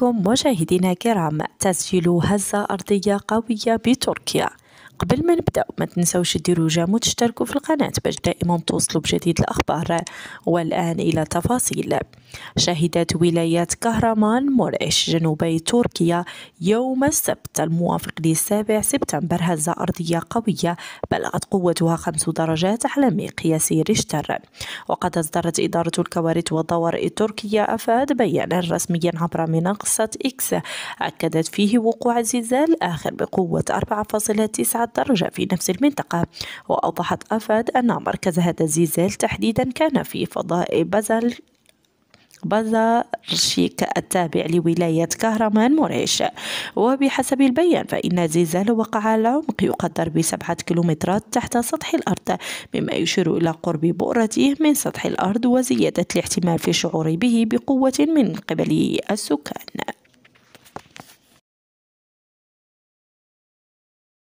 كم مشاهدينا الكرام تسجيل هزة أرضية قوية بتركيا. قبل ما نبدأ ما تنسوش ديروا جيم وتشتركوا في القناة باش دائما توصلوا بجديد الأخبار. والآن إلى تفاصيل. شهدت ولاية كهرمان مرعش جنوبي تركيا يوم السبت الموافق للسابع سبتمبر. هزة أرضية قوية بلغت قوتها خمس درجات على مقياس ريشتر وقد أصدرت إدارة الكوارث والطوارئ التركية أفاد بيانا رسميا عبر منصة إكس. أكدت فيه وقوع زلزال آخر بقوة 4.9 درجة في نفس المنطقة. وأوضحت أفاد أن مركز هذا الزلزال تحديدا كان في فضاء بازل بازارشيك التابع لولاية كهرمان مريش. وبحسب البيان فإن الزلزال وقع على عمق يقدر بسبعة كيلومترات تحت سطح الأرض مما يشير إلى قرب بؤرته من سطح الأرض وزيادة الاحتمال في الشعور به بقوة من قبل السكان.